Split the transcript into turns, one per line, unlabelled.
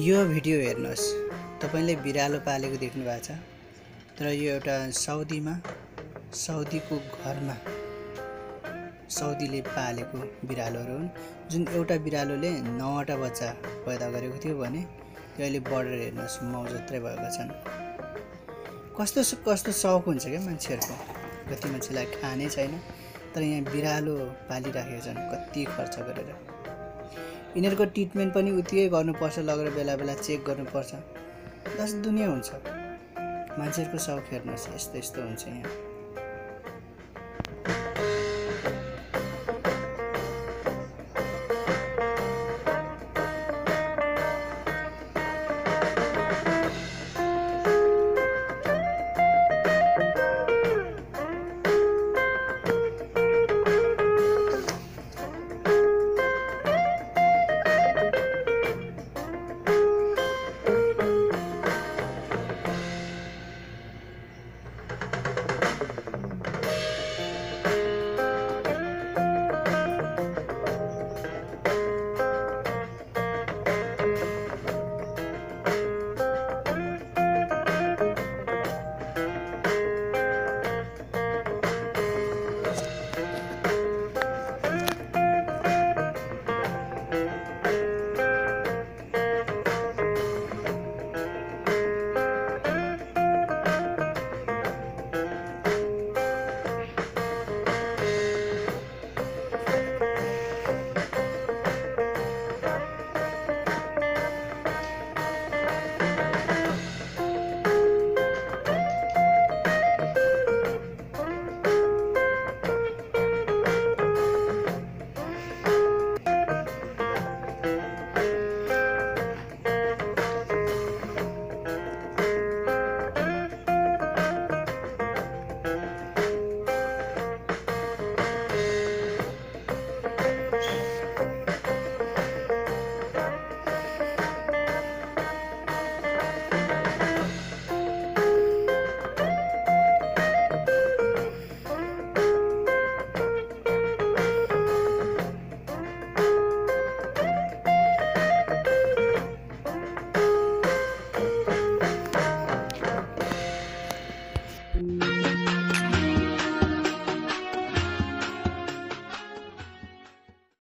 यो भिडियो हेर्नुहोस्। तपाईँले बिरालो पालेको देख्नु भएको छ। तर यो एउटा साउदीमा साउदीको घरमा साउदीले पालेको बिरालोहरू हुन्। जुन एउटा बिरालोले नौवटा बच्चा पैदा गरेको थियो भने त्यो अहिले बढेर हेर्नुहोस् मौजत्रै भएको छन्। कस्तो कस्तो सौक हुन्छ क्या मान्छेहरूको? कति मान्छेलाई खाने छैन तर यहाँ बिरालो पालिराखेका छन् कति खर्च गरेर। यिनीहरूको ट्रिटमेन्ट पनि उत्तिकै गर्नुपर्छ लगेर बेला बेला चेक गर्नुपर्छ। दस दुनियाँ हुन्छ। मान्छेहरूको सौक हेर्नुहोस् यस्तो यस्तो हुन्छ यहाँ।